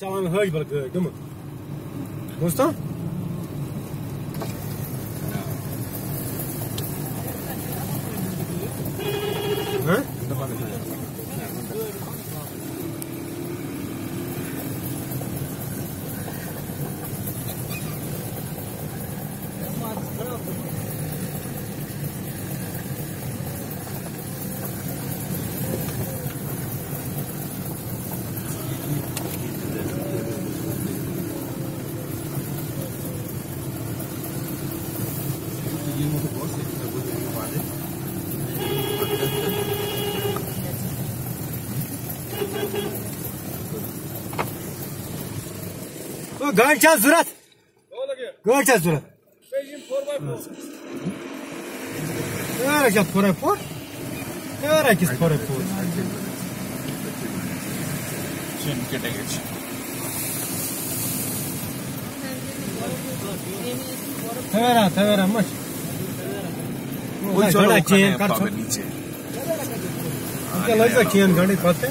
Chciałem hojbrg, dumy. Gusto? गर्छ सुरत गर्छ सुरत Ne var hareket for efor? Ne hareket for efor? Şimdi kete geç. Tevera, tevera maç. Bu çoğu kanaya pabe nice. İnce lazım ki en gani katte.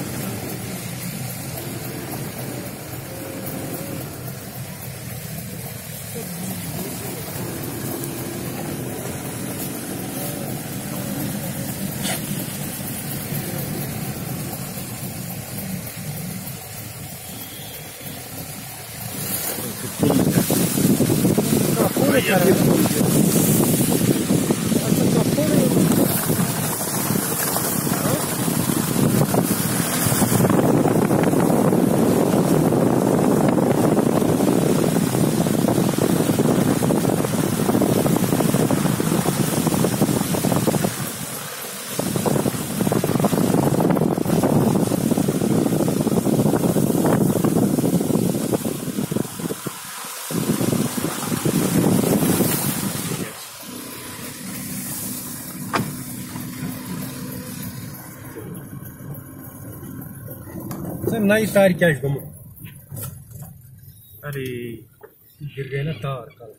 Thank you. कर नई तार क्या है गमु अरे गिर गए ना तार कल।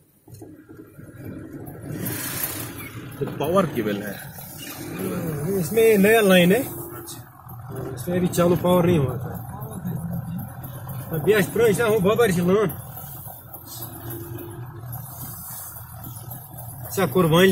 तो पावर केबल है। इसमें नया लाइन है। इसमें अभी चालू पावर नहीं हुआ था। बेस प्रश ना हूँ बबर से लान चा कुर्बान